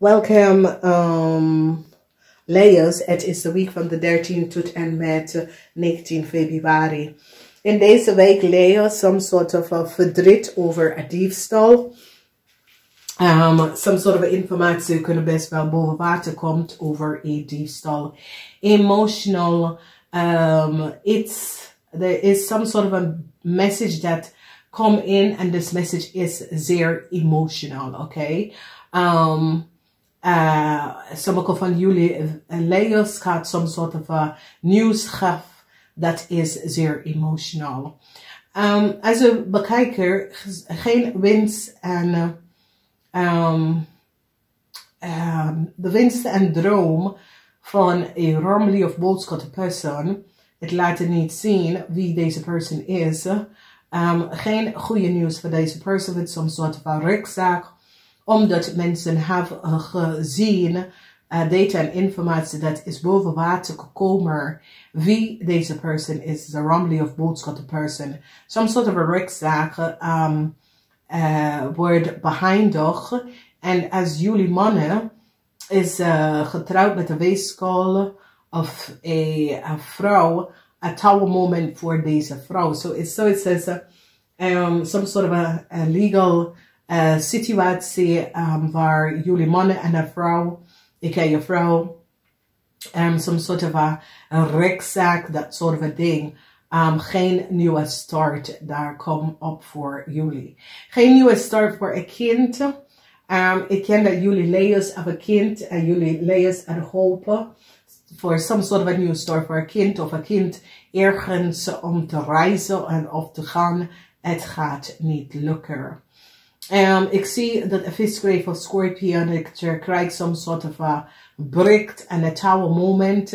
Welcome, um. Het is de week van de 13 tot en met 19 februari. In deze week Leo some sort of a verdriet over een diefstal. Um, some sort of informatie kunnen best wel boven water komt over een diefstal. Emotional, um, it's, there is some sort of a message that come in and this message is zeer emotional, okay? Um, uh, sommige van jullie uh, Leo's gaat some sort of a news gaf dat is zeer emotional. Um, als een bekijker geen winst en um, um, de winst en droom van een Romley of boodschap persoon. Het laat niet zien wie deze persoon is. Geen goede nieuws voor deze persoon met some soort van rechtszaak. Omdat mensen hebben gezien uh, data en informatie dat is boven water gekomen wie deze persoon is. De Romley of boodschap persoon. Some sort of a rechtszaak um, uh, wordt behindigd. En als jullie mannen is uh, getrouwd met een weeskool of een vrouw, a tower moment voor deze vrouw. So it's so it says um, some sort of a, a legal uh, situatie um, waar jullie mannen en een vrouw, ik en je vrouw, um, some sort of a, rechtszaak, that sort of a thing. Um, geen nieuwe start daar kom op voor jullie. Geen nieuwe start voor een kind. Um, ik ken dat jullie Leo's hebben een kind en jullie Leo's er hopen voor some sort of a new start voor een kind of een kind ergens om te reizen en of te gaan. Het gaat niet lukken. Um, ik zie dat een visgrave of Scorpion, ik krijg some sort of a break and a tower moment.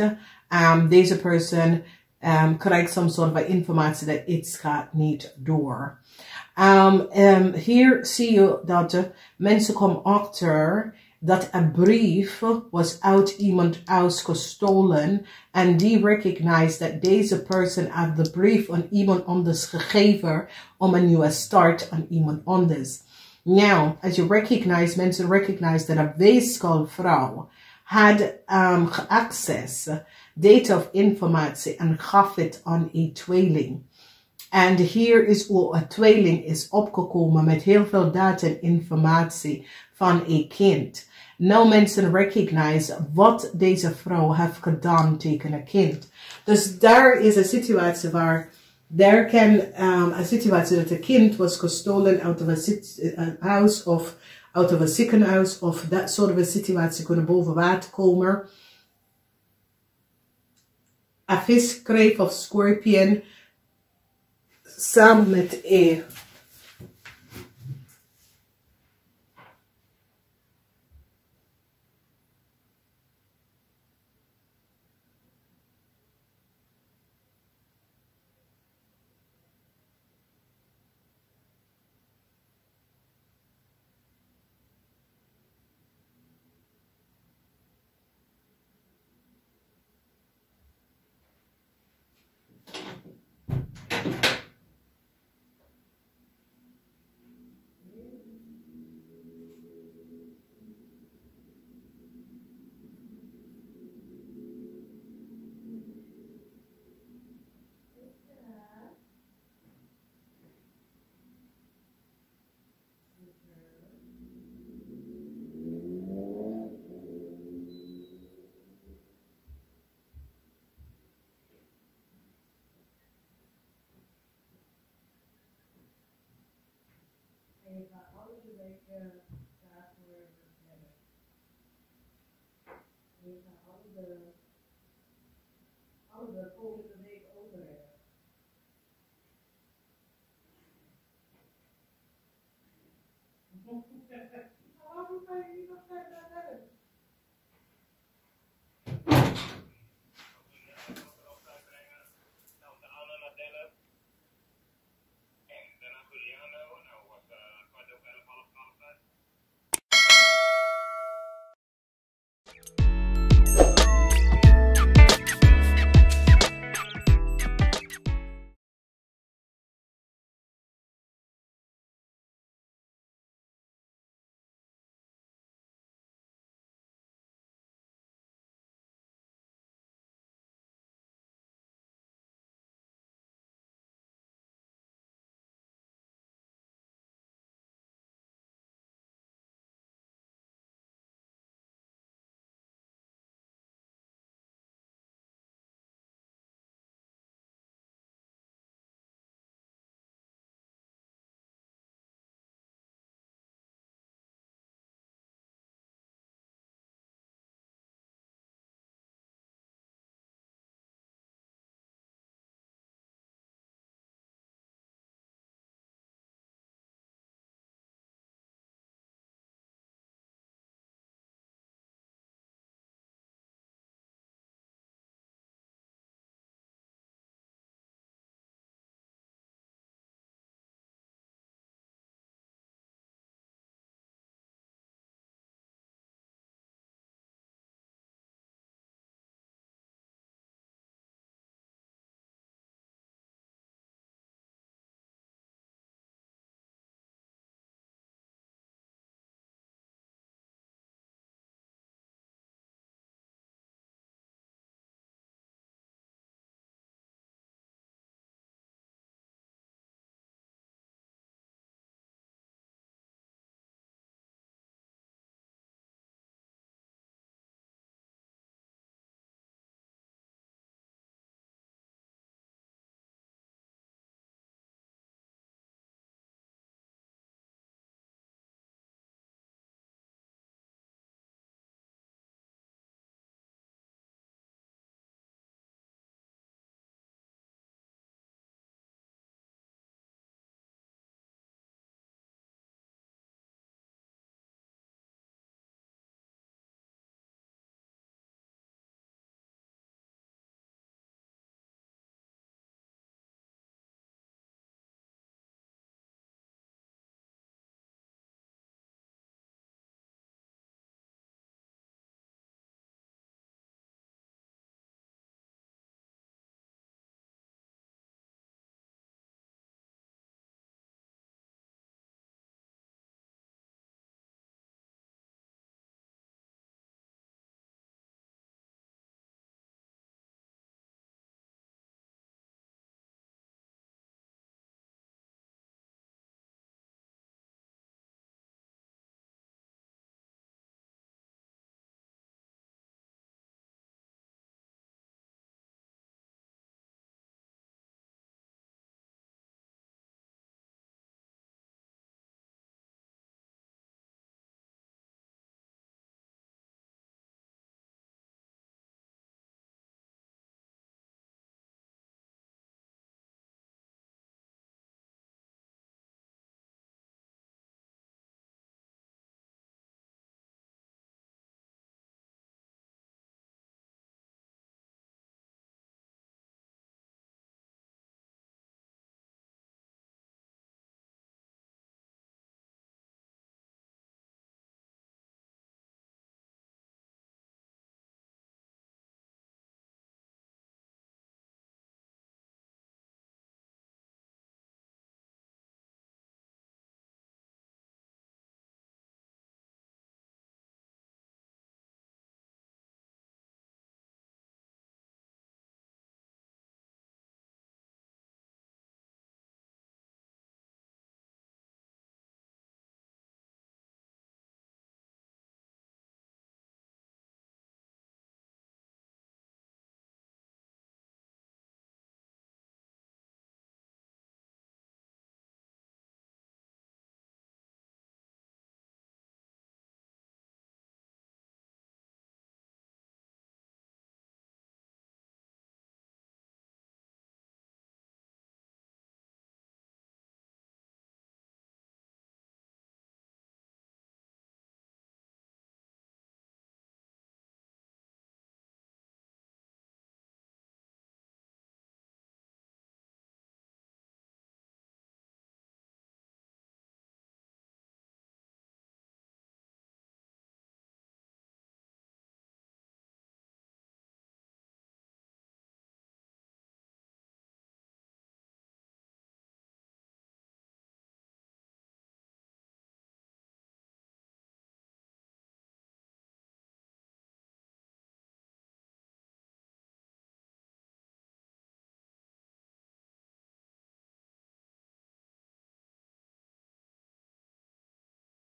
Um, deze persoon um, krijgt some sort of a informatie dat iets gaat niet door. Um, um, hier zie je dat mensen komen achter dat een brief was uit iemand huis gestolen en die recognized dat deze persoon had de brief aan iemand anders gegeven om een nieuwe start aan iemand anders. Now, as you recognize, mensen recognize dat een weeskaalvrouw had um, access data of informatie en gaf het aan een tweeling. En hier is hoe een tweeling is opgekomen met heel veel data en informatie van een kind. Nou mensen recognize wat deze vrouw heeft gedaan tegen een kind. Dus daar is een situatie waar daar kan um, een situatie dat een kind was gestolen uit een huis of uit een ziekenhuis of dat soort van situatie kunnen boven water komen. Een vis, kreef of scorpion samen met een alle weken